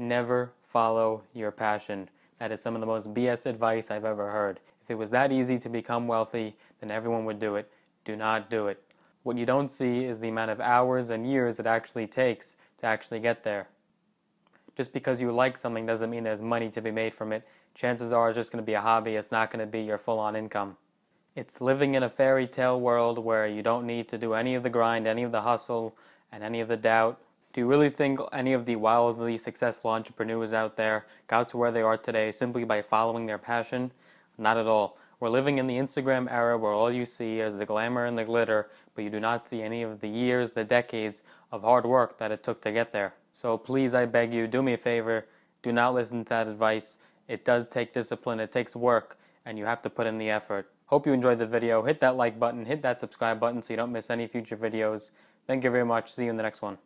never follow your passion. That is some of the most BS advice I've ever heard. If it was that easy to become wealthy, then everyone would do it. Do not do it. What you don't see is the amount of hours and years it actually takes to actually get there. Just because you like something doesn't mean there's money to be made from it. Chances are it's just going to be a hobby, it's not going to be your full on income. It's living in a fairy tale world where you don't need to do any of the grind, any of the hustle, and any of the doubt. Do you really think any of the wildly successful entrepreneurs out there got to where they are today simply by following their passion? Not at all. We're living in the Instagram era where all you see is the glamour and the glitter, but you do not see any of the years, the decades of hard work that it took to get there. So please, I beg you, do me a favor. Do not listen to that advice. It does take discipline, it takes work, and you have to put in the effort. Hope you enjoyed the video. Hit that like button, hit that subscribe button so you don't miss any future videos. Thank you very much. See you in the next one.